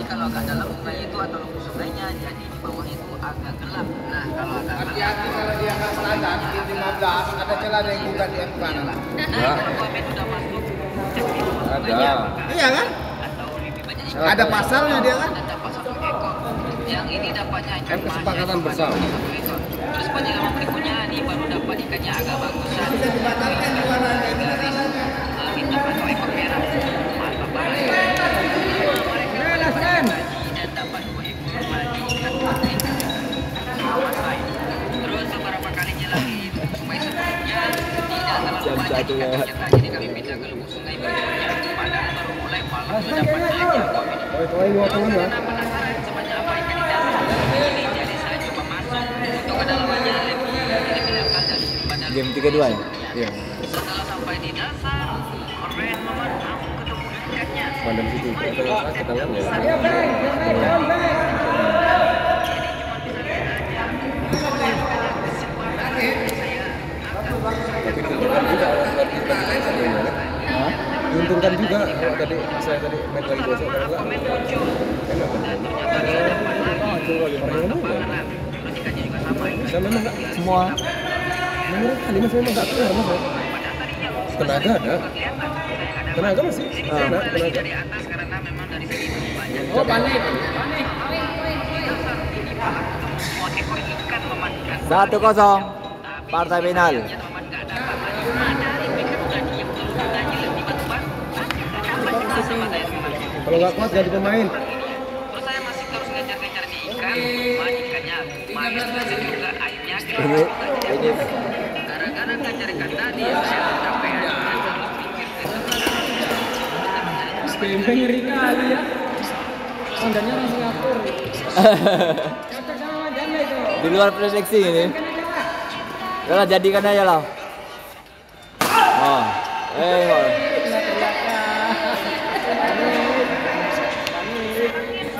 Jadi kalau agak dalam sungai itu atau lubuk sungainya, jadi di bawah itu agak gelap. Nah, kalau agak gelap, Hati-hati kalau dia nggak selatan, di 15 ada celah yang buka di yang kanan. nah Ya. kalau masuk di lubuk Ada. sungainya, maka Iya kan? Ada pasalnya dia kan? Dan dapat satu ekor. Yang ini dapatnya Kan kesepakatan bersama. Terus pada lama berikutnya ini baru dapat ikannya agak bagusan. Bisa dibatalkan di warna lewat. ternyata. Jadi kami pindah ke lubuk sungai berikutnya. Padahal baru mulai malam sudah dapat aja kok ini. Karena penasaran sebanyak apa ikan di dalam ini, jadi saya coba masuk untuk kedalamannya lebih lebih dekat dari pada Game 32 ya? Iya. setelah sampai di dasar, banget aku ketemu ikannya. Pandang situ. Kita lihat ya. Jadi cuma bisa lihat aja. Kesempatan saya Tapi diuntungkan juga buat kita kita sebenarnya kan. Diuntungkan juga kalau tadi saya tadi main lagi besok kalau enggak enak lagi. Orang. Saya memang enggak Semua. Nomor kali mas memang enggak keluar mas. Tadinya Tenaga ada. saya ada Tenaga masih. Jadi Ah, saya tenaga. dari atas karena memang dari sini lebih banyak. Oh, panik. Memandikan. Satu kosong. Partai final. Sama saya sebenarnya. Kalau nggak kuat ganti pemain. Terus saya masih terus ngejar-ngejar nih ikan, cuma ikannya manis masih juga airnya Ini ini Gara-gara ngejar ikan tadi saya harus pikir ke sebenarnya ngeri kali ya. Ondannya orang Singapura. Cocok sama Mandana itu. di luar prediksi ini. Udah jadikan aja lah. Oh. Eh, oh. Orang apa? Sudah belum. Apa juga? Nomor apa bu? Masuk juga ada juga. kalau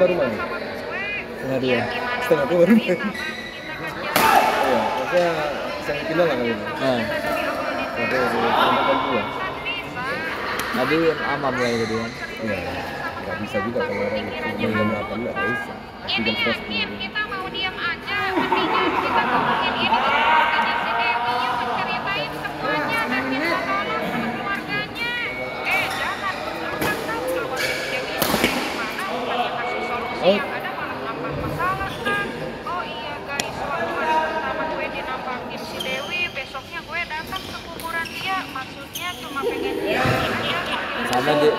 baru main. Setengah dua. gimana Setengah dua baru main. Kan Iya, maksudnya semifinal lah kali ini. Nah, di tembakan dua. tadi amam lah itu dia. Iya, nggak bisa juga kalau orang itu jam delapan nggak bisa. Tapi ini jam kita mau diam aja mendingan kita ngomongin ini Sama di-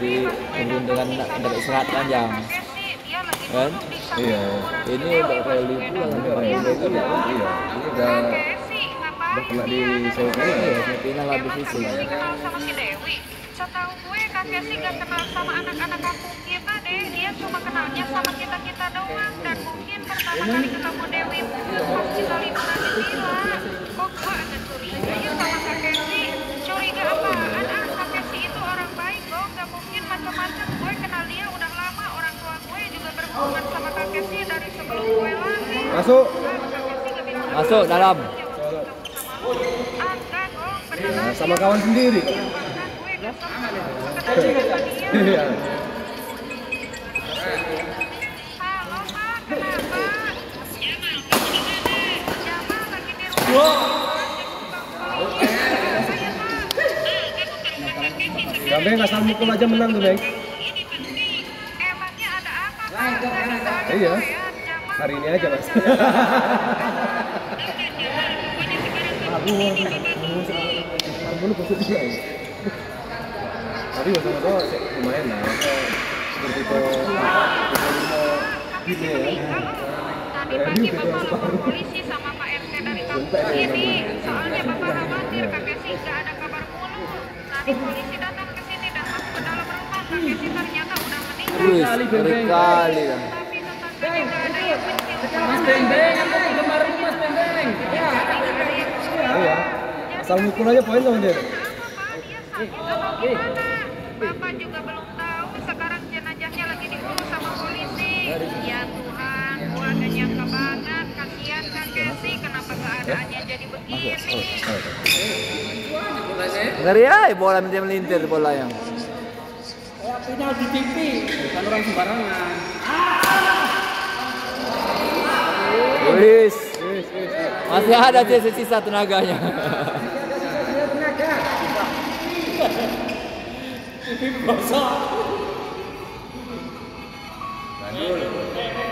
di keberuntungan dapat istirahat panjang. Kan? Iya. Ini udah rally pulang Ini ya, iya. Ini udah udah kena di semifinal ya. Iya, final habis itu. Sih kenal sama si Dewi. Setahu gue Kak Kesi gak kenal sama anak-anak kampung kita deh. Dia cuma kenalnya sama kita-kita doang. Dan mungkin pertama kali ketemu Dewi pun pas kita liburan di villa. Kok gue agak curiga ya sama Kak Kesi. Curiga apaan? Ah, Kak Kesi itu orang baik kok. Gak mungkin macam-macam. Gue kenal dia udah lama. Orang tua gue juga berhubungan sama Kak Kesi dari sebelum gue lahir. Masuk. Masuk dalam. Nah, sama kawan sendiri. Gabe nggak sama mukul aja menang tuh, Bang. Emangnya ada apa? Iya hari ini aja mas. Juga ya tapi gue itu lumayan lah seperti itu gitu ya tadi pagi bapak lapor polisi sama pak rt dari kampung ini soalnya bapak khawatir kakek sih gak ada kabar mulu tadi polisi datang ke sini dan masuk ke dalam rumah kakek sih ternyata udah meninggal kali kali Mas Beng-Beng, aku penggemar Mas Beng-Beng. Ya. Iya. Asal mukul aja poin sakit atau gimana bapak juga belum tahu sekarang jenazahnya lagi diurus sama polisi ya Tuhan gak nyangka banget kasihan kan Casey kenapa keadaannya jadi begini Ngeri ay, bola dia melintir bola yang. Kayak final di TV, bukan orang sembarangan. Wis. Masih ada dia sisa tenaganya.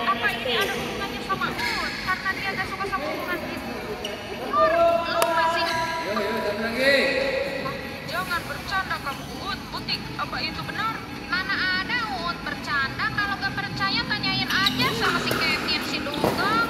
apa ini ada hubungannya sama Ut karena dia gak suka sama hubungan itu Ut lu masih jangan bercanda kamu. Ut Utik. Apa itu benar? Mana ada Ut? Bercanda kalau gak percaya tanyain aja sama si Kevin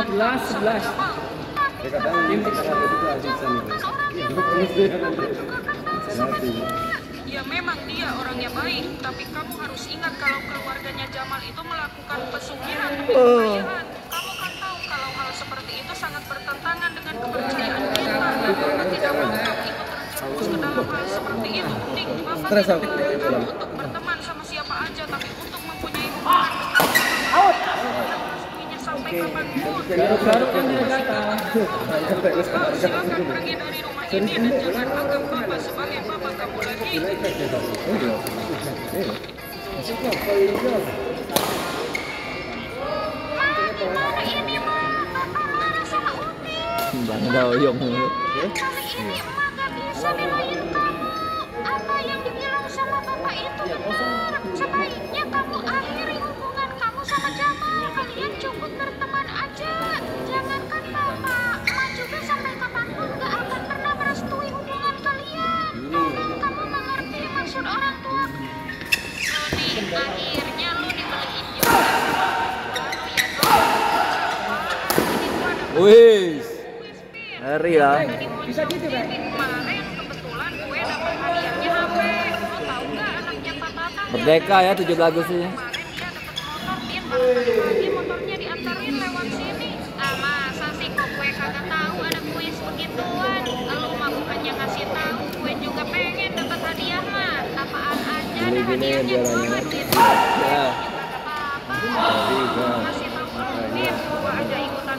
15 11. Ya memang dia orangnya baik, tapi kamu harus ingat kalau keluarganya Jamal itu melakukan pesugihan demi. Oh. Kamu kan tahu kalau hal seperti itu sangat bertentangan dengan kepercayaan kita. Bapak tidak mau ikut terjerumus ke dalam hal seperti itu. Mending Bapak tidak untuk Baru kan silakan pergi dari rumah ini dan jangan anggap Bapak sebagai Bapak kamu lagi. Ma, gimana ini. Kali emak gak bisa belain kamu. Apa yang dibilang sama bapak itu benar. Sebaiknya Lo tahu nggak anaknya Pak Tatang? Merdeka ya 17 Agustus. Kemarin dia dapat motor, Pin. Baru pagi motornya diantarin lewat sini. Ah masa sih kok gue kagak tahu ada kuis begituan? Lo mah bukannya ngasih tahu, gue juga pengen dapat hadiah mah. Apaan aja deh hadiahnya gue duit Ya. apa-apa. Masih tahu lo, Pin. Gue aja ikutan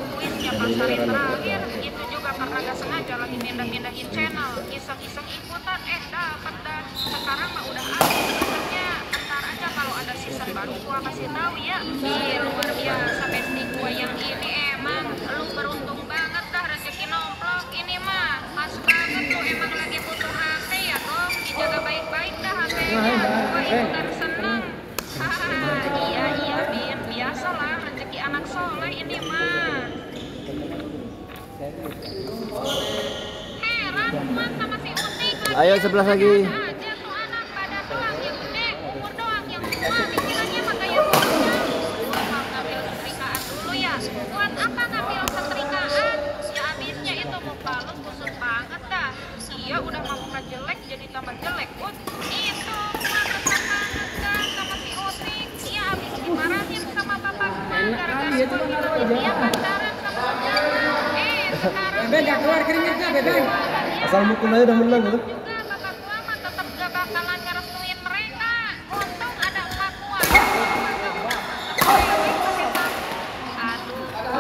hari terakhir. Itu juga karena gak sengaja lagi pindah-pindahin channel. Iseng-iseng ikutan, eh dapat dah. Sekarang mah udah habis sebenarnya. Ntar aja kalau ada season baru gua kasih tahu ya. Iya luar biasa bestie gua yang ini emang lu beruntung banget dah rezeki nomplok ini mah. Pas banget tuh emang lagi butuh HP ya dong. Dijaga baik-baik dah HP-nya. Gua ikutan seneng. Hahaha, iya iya Bin, biasalah rezeki anak soleh ini mah. Heran kuat sama si Utik lagi. Ayo, sebelas lagi. Aja tuh anak badan doang yang gede, umur doang yang tua. Dikiranya mah kayak bocah. Gua mau ngambil setrikaan dulu ya. Buat apa ngambil setrikaan? Ya abisnya itu muka lu kusut banget dah. Iya. Iya ya, cuma aja. Asal mukul aja udah menang gitu.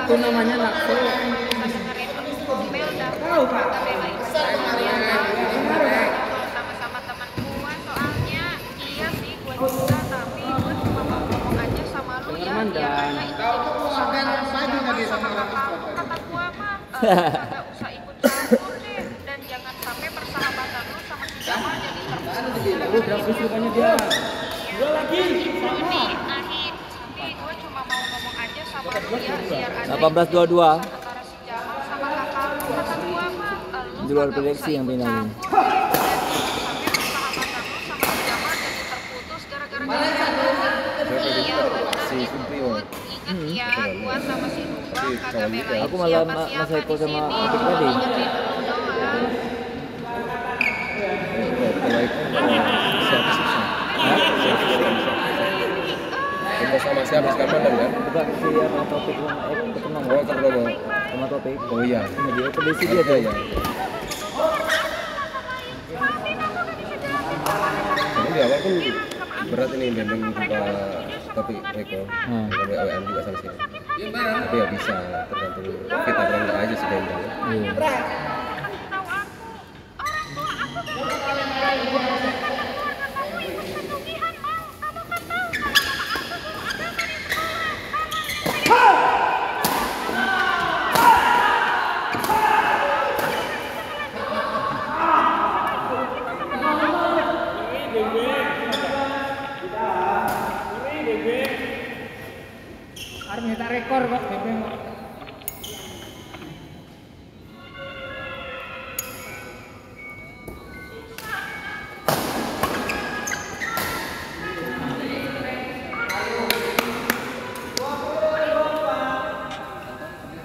Itu namanya nafsu. dengerin bel dah. Tahu, Pak. Kita belain semuanya. Sama-sama teman gua soalnya. Iya sih, gua juga tapi gua cuma mau ngomong aja sama lu ya. Mandan. Biar kagak ikut ikutan sama sama kamu. Kata gua mah, dan jangan sampai persahabatan lu sama si Jamal jadi terputus Udah kesukaannya dia. Dua lagi. ini Ahi tapi gue cuma mau ngomong aja sama lu ya biar ada 18-22. antara si Jamal sama kakak lu kata gua mah eh, lu Di luar prediksi yang gini iya benar ingat ya gua sama si Aku malah ma- Mas Eko sama. Apik tadi. Sama siapa sekarang kan? Bukan si sama topik sama eh ketenang. Oh. Sama topik. Oh iya. Sama dia dia tuh. ya. Jadi di awal kan berat ini bendeng jumpa topik Eko. Hmm. Sampai juga sama sini. Tapi ya bisa tergantung kita berang nggak aja sih. Iya.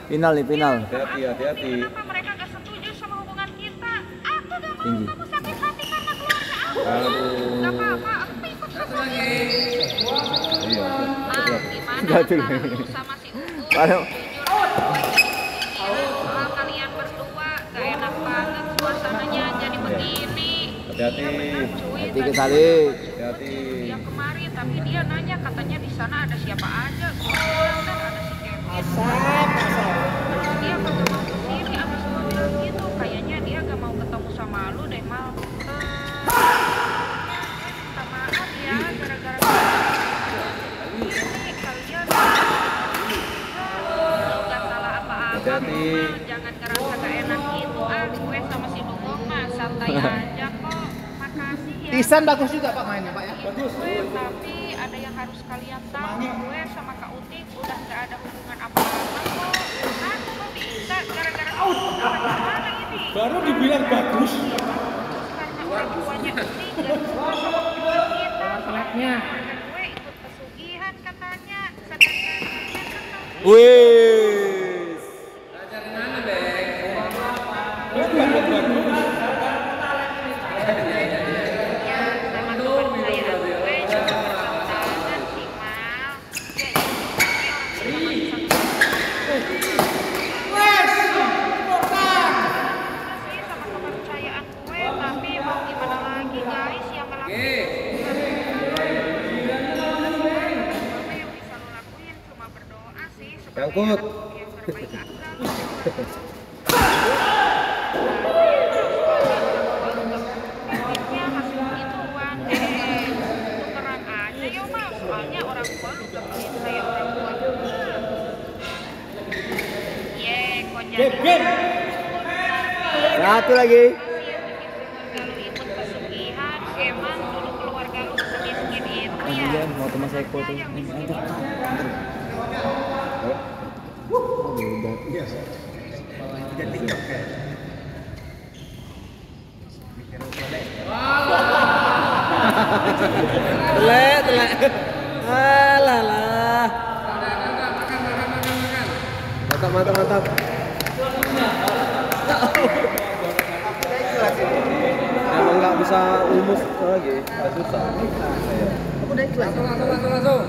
Final nih, final. Hati-hati, hati-hati. Kenapa mereka gak setuju sama hubungan kita? Aku gak mau Tinggi. kamu sakit hati karena keluarga aku. Aduh. Gak apa-apa, aku ikut pesugihan. Iya. Ah, gimana sama si jadi soal kalian berdua gak enak banget suasananya jadi begini. Hati-hati. Iya. Hati Salik. Hati-hati. Dia kemari tapi dia nanya katanya di sana ada siapa aja. Gue bilang kan ada si Kevin. Jangan ngerasa gak enak gitu. Ah gue sama si Dugong mah santai aja kok. Makasih ya. Tisan bagus juga Pak mainnya Pak ya. bagus. Gue tapi ada yang harus kalian tahu gue sama Kak Utik udah gak ada hubungan apa-apa kok. Kan kok bisa? Gara-gara gimana ini? Baru dibilang bagus. karena orang tuanya sama kita. Gue ikut pesugihan katanya. Sedangkan kan Wih. ya sama kepercayaan gue juga bertentangan sih mal ya itu sih orang sih sama kepercayaan gue tapi mau gimana lagi guys yang ngelakuin apa yang bisa lo lakuin cuma berdoa sih sebagai Nyangkut. anak yang terbaik akal duitnya masih begituan eh tukeran aja ya mas soalnya orang tua lu gak beliin saya orang tua gua ye konyol Satu lagi. keluarga lu ikut pesugihan emang dulu keluarga lu semiskin ya Iya, mau. Telek, telek. Alah lah. Mantap, mantap, mantap. Bisa umus lagi, susah. Aku udah ikhlas. Langsung, langsung, langsung, langsung.